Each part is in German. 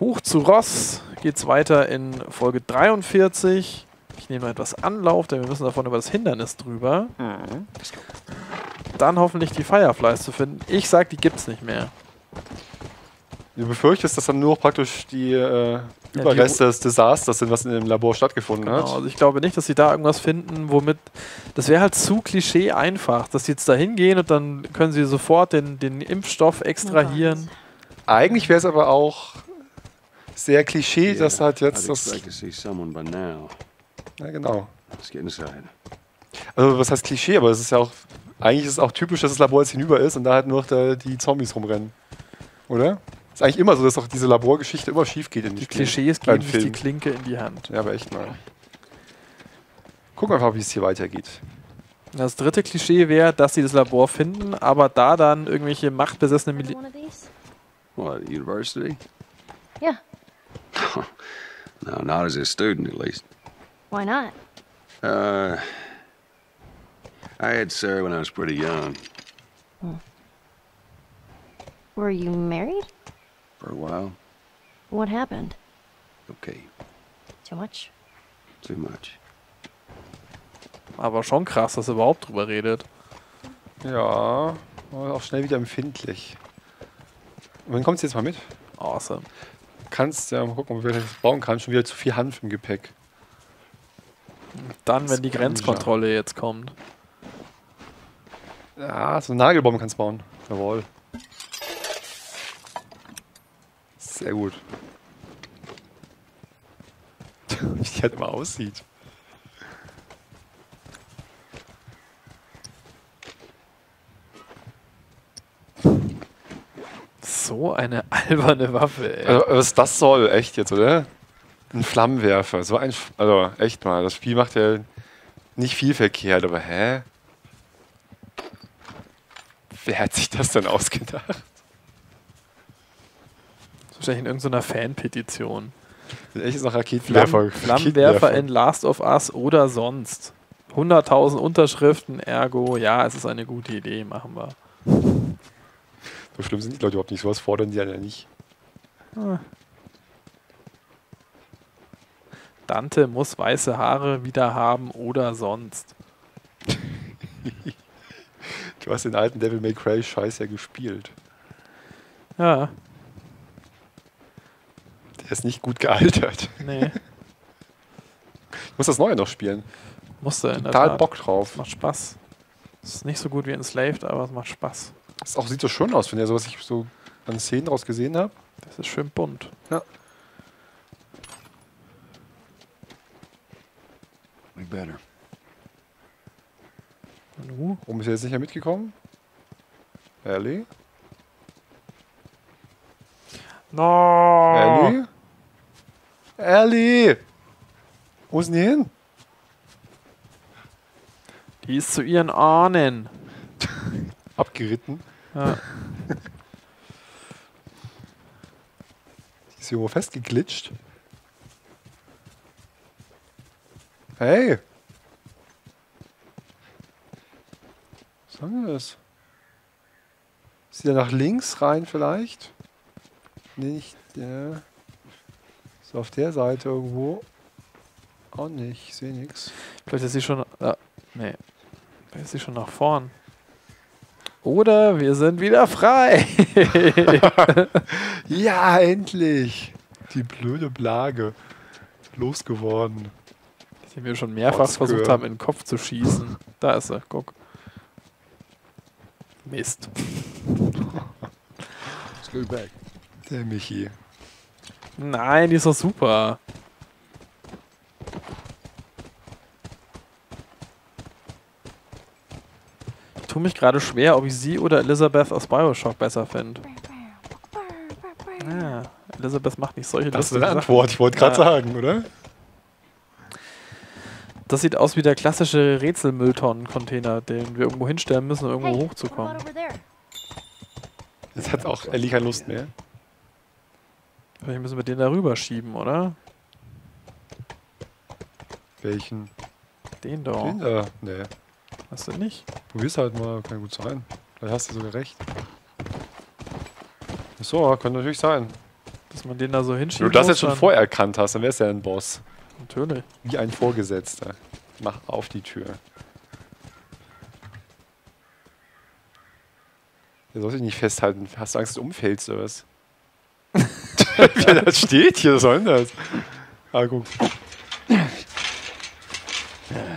Hoch zu Ross geht's weiter in Folge 43. Ich nehme noch etwas Anlauf, denn wir müssen davon über das Hindernis drüber. Mhm. Dann hoffentlich die Fireflies zu finden. Ich sag, die gibt's nicht mehr. Du befürchtest, dass dann nur noch praktisch die äh, die Überreste des Desasters sind, was in dem Labor stattgefunden Genau, hat. also ich glaube nicht, dass sie da irgendwas finden, womit. Das wäre halt zu Klischee einfach, dass sie jetzt da hingehen und dann können sie sofort den, den Impfstoff extrahieren. Eigentlich wäre es aber auch sehr Klischee, Yeah, dass halt jetzt das. Ja, genau. Let's get inside. Also, was heißt Klischee? Aber es ist ja auch. Eigentlich ist es auch typisch, dass das Labor jetzt hinüber ist und da halt nur noch da die Zombies rumrennen. Oder? Ist eigentlich immer so, dass auch diese Laborgeschichte immer schief geht in Die. Klischees geben sich die. Klinke in die Hand. Ja, aber echt mal. Gucken wir einfach, wie es hier weitergeht. Das dritte Klischee wäre, dass sie das Labor finden, aber da dann irgendwelche machtbesessene Mili One of these? What, at university? Yeah. No, not as a student, at least. Why not? Uh, I had Sarah when I was pretty young. Were you married? For a while. What happened? Okay, Too much? too much. Aber schon krass, dass er überhaupt drüber redet. Ja, auch schnell wieder empfindlich. Und wann kommt jetzt mal mit? Awesome. Kannst ja mal gucken, ob wir das bauen kann. Schon wieder zu viel Hanf im Gepäck. Dann, wenn die. Grenzkontrolle jetzt kommt. Ja, so einen Nagelbaum kannst du bauen. Jawohl. Sehr gut. Wie die halt immer aussieht. So eine alberne Waffe, ey. Also, was das soll, echt jetzt, oder? Ein Flammenwerfer. So ein. F- Also, echt mal. Das Spiel macht ja nicht viel verkehrt, aber hä? Wer hat sich das denn ausgedacht? Das ist wahrscheinlich in irgendeiner Fanpetition. Echt ist noch Raketenwerfer. Flamm, Flammenwerfer in Last of Us oder sonst. 100.000 Unterschriften, ergo, ja, es ist eine gute Idee, machen wir. So schlimm sind die Leute überhaupt nicht. Sowas fordern die ja nicht. Dante muss weiße Haare wieder haben oder sonst. Du hast den alten Devil May Cry Scheiß ja gespielt. Ja, Der ist nicht gut gealtert. nee, Ich muss das Neue noch spielen. musste in der Total. Bock drauf. Macht Spaß. Es ist nicht so gut wie Enslaved, aber es macht Spaß. Das auch, sieht so schön aus, finde ich. So, was ich so an Szenen draus gesehen habe. Das ist schön bunt. We better. Warum ist er jetzt nicht mehr mitgekommen? Ellie? No! Ellie? Ellie! Wo ist denn die hin? Die ist zu ihren Ahnen. Abgeritten. Ja. Die ist hier irgendwo festgeglitscht. Hey! Was haben wir das? Ist die da nach links rein vielleicht? Nicht. Ja. Ist auf der Seite irgendwo. Auch nicht. Ich sehe nichts. Vielleicht ist sie schon. Äh, nee. Vielleicht ist sie schon nach vorn. Oder wir sind wieder frei. Ja, endlich! Die blöde Plage. Losgeworden. Die wir schon mehrfach Potzgehör. versucht haben, in den Kopf zu schießen. Da ist er, guck. Mist. Scoot back. Der Michi. Nein, die ist doch super. Tue mich gerade schwer, ob ich sie oder Elizabeth aus Bioshock besser finde. Ja, Elizabeth macht nicht solche Das ist eine Sachen. Antwort. Ich wollte gerade Ja. sagen, oder? Das sieht aus wie der klassische Rätselmülltonnen-Container, den wir irgendwo hinstellen müssen, um irgendwo Hey, hochzukommen. Jetzt hat auch Ellie keine Lust mehr. Vielleicht müssen wir den da rüberschieben, oder? Welchen? Den da. Den da? Nee. Hast du nicht? Probier's halt mal. Kann gut sein. Vielleicht hast du sogar recht. Achso, kann natürlich sein. Dass man den da so Wenn hinschiebt. du das jetzt schon vorher erkannt hast, dann wärst du ja ein Boss. Natürlich. Wie ein Vorgesetzter. Mach auf die Tür. Der soll sich nicht festhalten. Hast du Angst, dass du umfällst oder was? Wie das steht hier, was soll denn das? Ah, guck.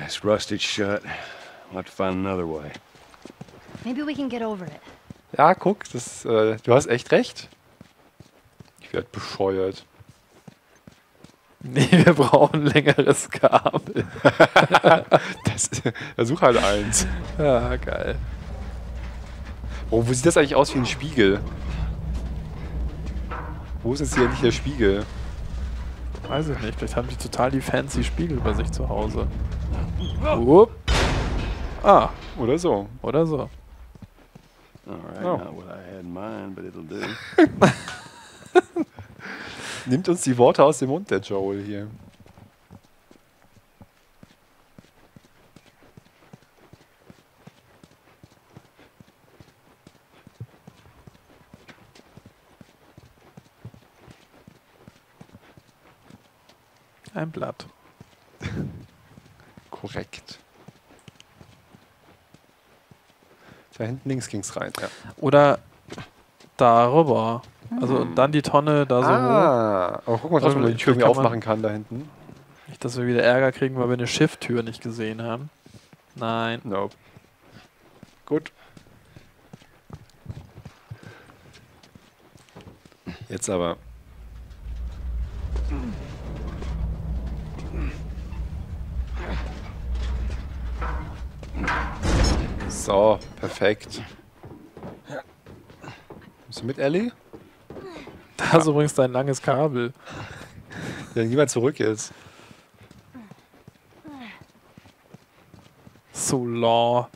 It's rusted shut. Have to find another way. Maybe we can get over it. Ja, guck, das, äh, du hast echt recht. Ich werde bescheuert. Nee, wir brauchen ein längeres Kabel. Das, versuch halt eins. Ja, geil. Oh, wo sieht das eigentlich aus wie ein Spiegel? Wo ist jetzt hier endlich der Spiegel? Weiß ich nicht. Vielleicht haben die total die fancy Spiegel bei sich zu Hause. Upp. Ah, Oder so. oder so. All right, Oh. not what I had in mind, but it'll do. Nimmt uns die Worte aus dem Mund, der Joel hier. Links ging's rein, ja. Oder darüber. Also und dann die Tonne da so hoch. ah, aber guck mal, dass man die Tür irgendwie aufmachen kann da hinten. Nicht, dass wir wieder Ärger kriegen, weil wir eine Schiff-Tür nicht gesehen haben. Nein. Nope. Gut. Jetzt aber. So, perfekt. Bist du mit, Ellie? Da ist übrigens dein langes Kabel. Geh mal zurück jetzt. So law.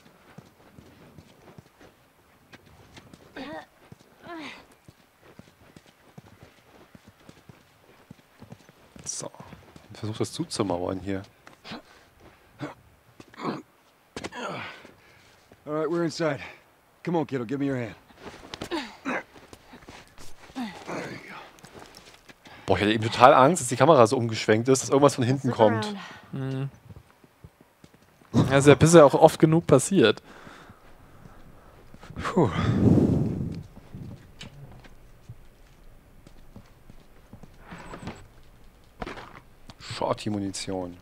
So. Versuch das zuzumauern hier. All right, we're inside. Come on, kiddo, give me your hand. Boah, ich hatte eben total Angst, dass die Kamera so umgeschwenkt ist, dass irgendwas von hinten kommt. around. Das ist ja bisher auch oft genug passiert. Puh. Shorty-Munition.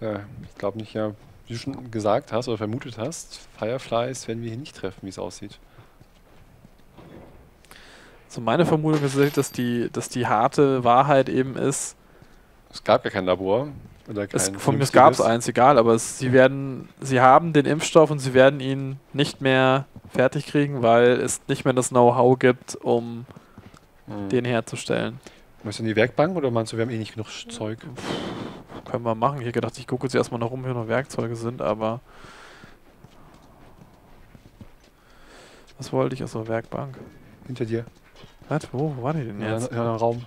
So, ich glaube nicht, ja, wie du schon gesagt hast oder vermutet hast, Fireflies werden wir hier nicht treffen, wie es aussieht. So meine Vermutung ist, tatsächlich, dass die, dass die harte Wahrheit eben ist, Es gab gar kein Labor. Oder kein es, von mir gab es eins, egal, aber es, sie werden, sie haben den Impfstoff und sie werden ihn nicht mehr fertig kriegen, weil es nicht mehr das Know-how gibt, um Hm. den herzustellen. Möchtest du in die Werkbank oder meinst du, wir haben eh nicht genug Zeug? Können wir machen. Ich hätte gedacht, ich gucke jetzt erstmal noch rum, hier noch Werkzeuge sind, aber. Was wollte ich aus der Werkbank? Hinter dir. Was? Wo, wo war die denn Ja, jetzt? in einem Raum.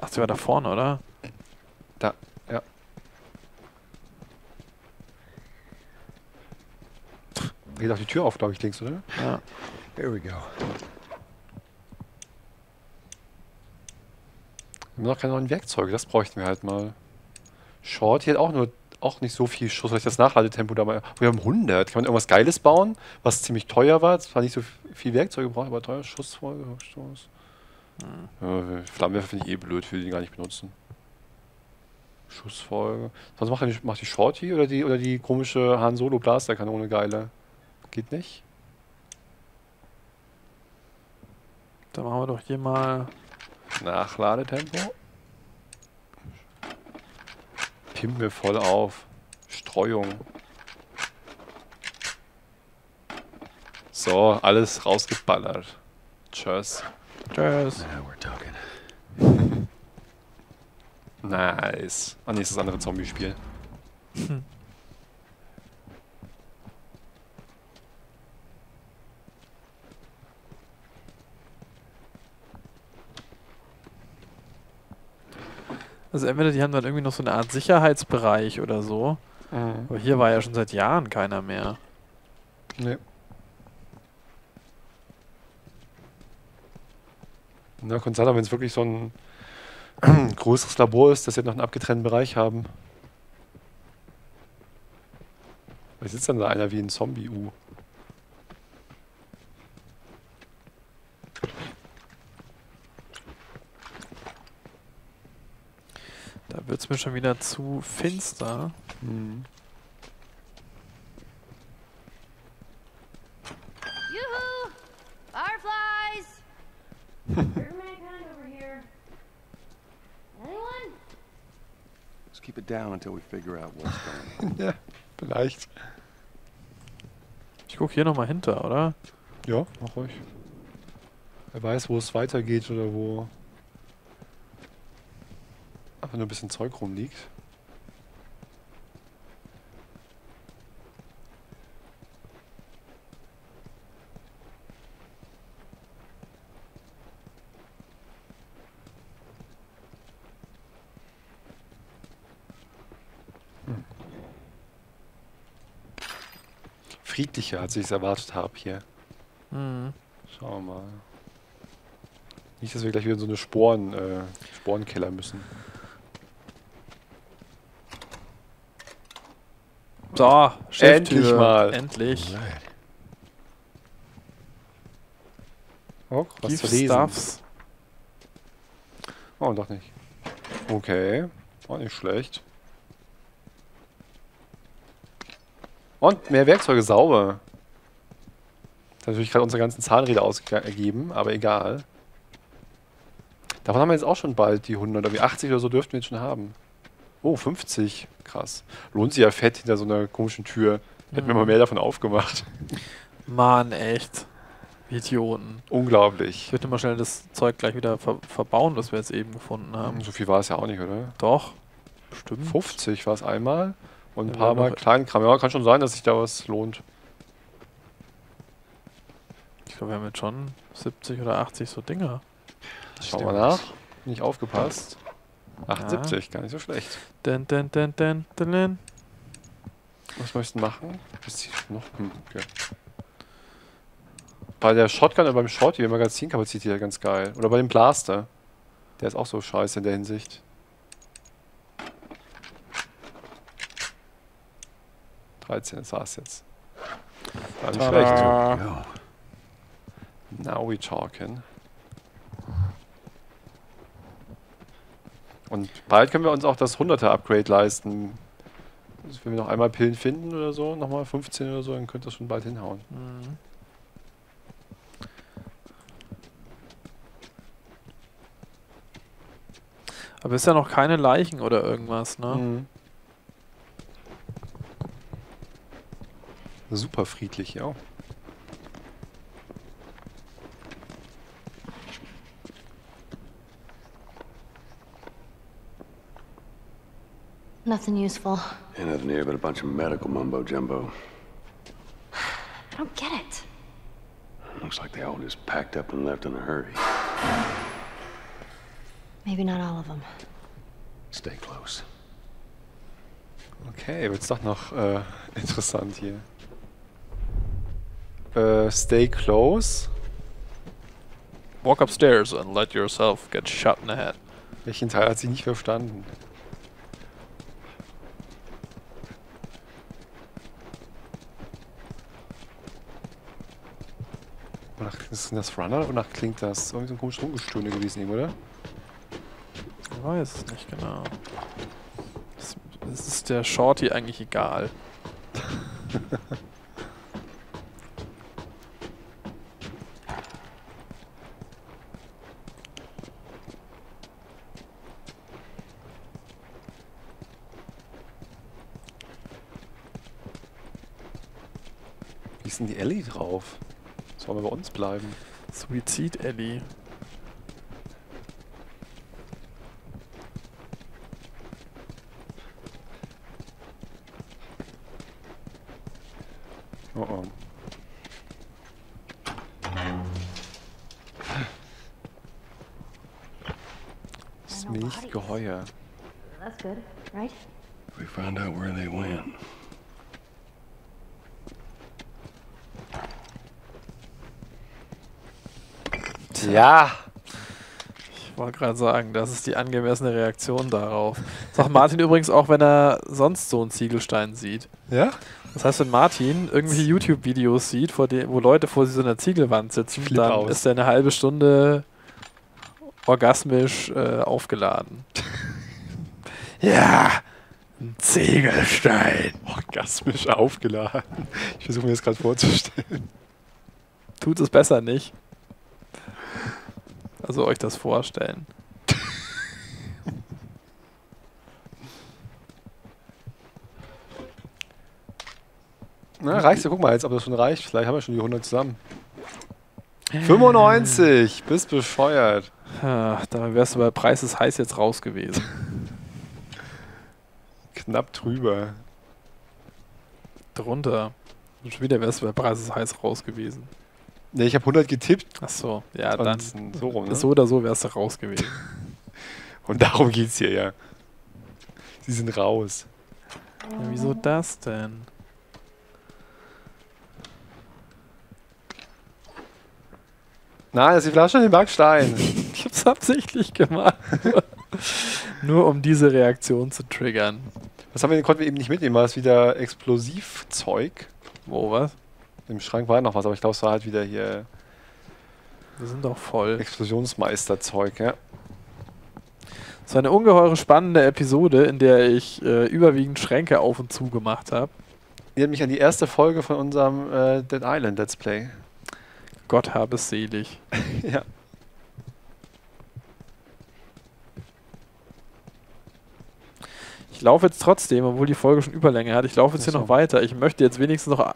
Ach, die war da vorne, oder? Da, ja. Geht auch die Tür auf, glaube ich, links, oder? Ja. Here we go. Wir haben noch keine neuen Werkzeuge, das bräuchten wir halt mal. Short, hier hat auch nur auch nicht so viel Schuss, weil ich das Nachladetempo da mal. Wir haben 100. Kann man irgendwas Geiles bauen, was ziemlich teuer war? Es war nicht so viel Werkzeuge gebraucht, aber teuer. Schussfolge, Stoß. Ja, Flammenwerfer finde ich eh blöd, will den gar nicht benutzen. Schussfolge. Was macht die, macht die Shorty oder die, oder die komische Han Solo Blasterkanone geile? Geht nicht? Dann machen wir doch hier mal. Nachladetempo. Pimpen wir voll auf. Streuung. So, alles rausgeballert. Tschüss. Tschüss. Now we're talking. Nice. Ah, nee, ist das andere Zombie-Spiel. Also entweder die haben dann irgendwie noch so eine Art Sicherheitsbereich oder so. Mhm. Aber hier war ja schon seit Jahren keiner mehr. Nee. Na, könnte sein, wenn es wirklich so ein größeres Labor ist, dass sie noch einen abgetrennten Bereich haben. Vielleicht sitzt dann da einer wie ein Zombie-U. Es mir schon wieder zu finster. Mhm. Yoo-hoo! Fireflies! Let's keep it down until we figure out what's going on. ja, vielleicht. Ich gucke hier nochmal hinter, oder? Ja, mach ruhig. Wer weiß, wo es weitergeht oder wo einfach nur ein bisschen Zeug rumliegt. Hm. Friedlicher, als ich es erwartet habe hier. Mhm. Schauen wir mal. Nicht, dass wir gleich wieder in so eine Sporen, äh, Sporenkeller müssen. So. Endlich mal. Endlich. Oh, was Gift zu lesen. Stuffs. Oh, doch nicht. Okay. Auch nicht schlecht. Und mehr Werkzeuge sauber. Das hat natürlich gerade unsere ganzen Zahnräder ausgegeben, aber egal. Davon haben wir jetzt auch schon bald die 100, oder wie 80 oder so dürften wir jetzt schon haben. Oh, 50. Krass. Lohnt sich ja fett hinter so einer komischen Tür. Hätten wir Mhm. mal mehr davon aufgemacht. Mann, echt. Idioten. Ich Unglaublich. würde mal schnell das Zeug gleich wieder ver verbauen, was wir jetzt eben gefunden haben. So viel war es ja auch nicht, oder? Doch. Bestimmt. 50 war es einmal und ein Ja, paar Mal Kleinkram. Ja, kann schon sein, dass sich da was lohnt. Ich glaube, wir haben jetzt schon 70 oder 80 so Dinger. Schauen wir nach. Nicht aufgepasst. 78, gar nicht so schlecht. Den, den, den, den, den. Was möchtest du machen? Ist die noch? Hm, okay. Bei der Shotgun oder beim Shot, die Magazinkapazität ja ganz geil. Oder bei dem Blaster. Der ist auch so scheiße in der Hinsicht. 13 ist es jetzt. War nicht schlecht. Now we talking. Und bald können wir uns auch das 100er Upgrade leisten. Also wenn wir noch einmal Pillen finden oder so, nochmal 15 oder so, dann könnte das schon bald hinhauen. Mhm. Aber ist ja noch keine Leichen oder irgendwas, ne? Mhm. Super friedlich, ja. Nothing useful. Ain't nothing here but a bunch of medical mumbo jumbo. I don't get it. Looks like they all just packed up and left in a hurry. Maybe not all of them. Stay close. Okay, wird's doch noch äh, interessant hier. Äh, stay close. Walk upstairs and let yourself get shot in the head. Welchen Teil hat sie nicht verstanden? Wonach, ist das Runner? Wonach klingt das? Irgendwie so ein komisches Rumgestöhne gewesen, eben, oder? Ich weiß es nicht genau. Es es ist der Shorty eigentlich egal. Wie ist denn die Ellie drauf? Sollen wir bei uns bleiben? Suizid Ellie. Oh oh. Know Milchgeheuer. that's good, right? We found out where they went. Ja. Ich wollte gerade sagen, das ist die angemessene Reaktion darauf. Sagt Martin übrigens auch, wenn er sonst so einen Ziegelstein sieht. Ja? Das heißt, wenn Martin irgendwelche YouTube-Videos sieht, vor dem, wo Leute vor so einer Ziegelwand sitzen, Flipp dann aus. ist er eine halbe Stunde orgasmisch äh, aufgeladen. ja, ein Ziegelstein. Orgasmisch aufgeladen. Ich versuche mir das gerade vorzustellen. Tut es besser nicht. Also euch das vorstellen. Na, reicht ja, guck mal jetzt, ob das schon reicht. Vielleicht haben wir schon die 100 zusammen. 95, bist bescheuert. Da wärst du bei Preis ist heiß jetzt raus gewesen. Knapp drüber. Drunter. Und schon wieder wärst du bei Preis ist heiß raus gewesen. Ne, ich habe 100 getippt. Ach so, ja, dann. Und so rum, ne? So oder so wärst du raus gewesen. Und darum geht's hier ja. Sie sind raus. Ja, wieso das denn? Nein, das ist die Flasche in den Backstein. Ich hab's absichtlich gemacht. Nur um diese Reaktion zu triggern. Was haben wir, konnten wir eben nicht mitnehmen? War das wieder Explosivzeug? Wo, was? Im Schrank war noch was, aber ich glaube, es war halt wieder hier Wir sind doch voll. Explosionsmeisterzeug, ja. Es war eine ungeheure spannende Episode, in der ich äh, überwiegend Schränke auf und zu gemacht habe. Die hat mich an die erste Folge von unserem äh, Dead Island Let's Play. Gott habe es selig. ja. Ich laufe jetzt trotzdem, obwohl die Folge schon Überlänge hat. Ich laufe jetzt hier noch weiter. Ich möchte jetzt wenigstens noch.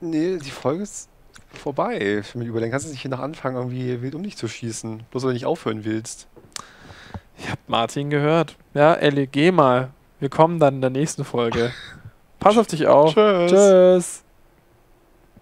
Nee, die Folge ist vorbei. Mit Überlegen kannst du nicht hier noch anfangen, irgendwie wild um dich zu schießen. Bloß weil du nicht aufhören willst. Ich hab Martin gehört. Ja, Ellie, geh mal. Wir kommen dann in der nächsten Folge. Pass auf dich auf. Tschüss. Tschüss.